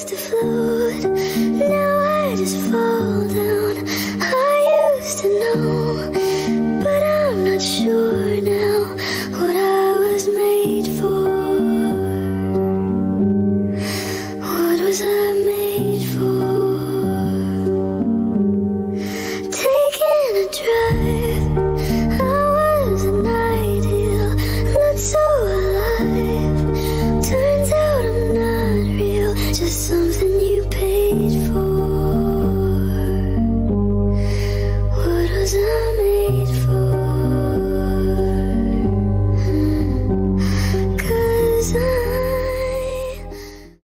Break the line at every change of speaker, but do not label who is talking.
used to float, now I just fall down. I used to know, but I'm not sure now what I was made for. What was I made for? Taking a drive.